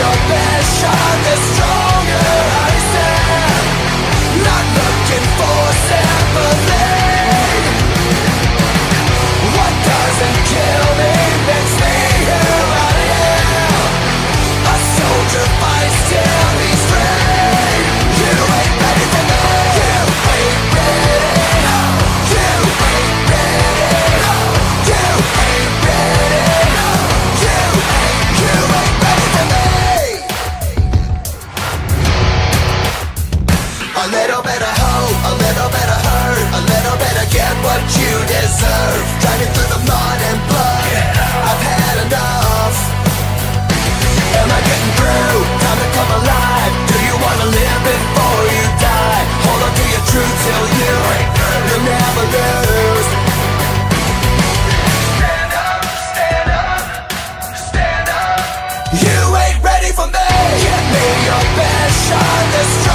your best shot, the stronger A little bit of hope, a little bit of hurt A little bit of get what you deserve. Driving through the mud and blood. I've had enough. Am I getting through? Time to come alive. Do you wanna live before you die? Hold on to your truth till you You'll never lose. Stand up, stand up, stand up. You ain't ready for me. Give me your best shot. The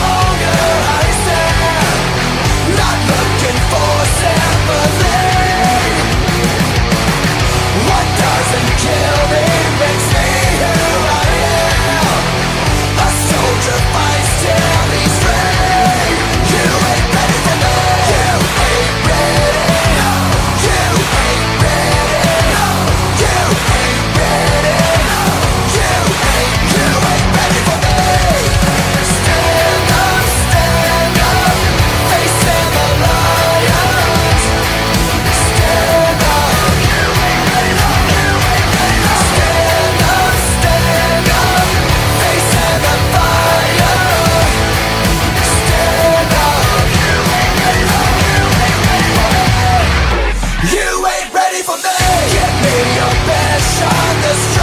for me Give me your best